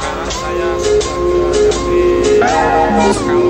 sekarang saya sudah berada di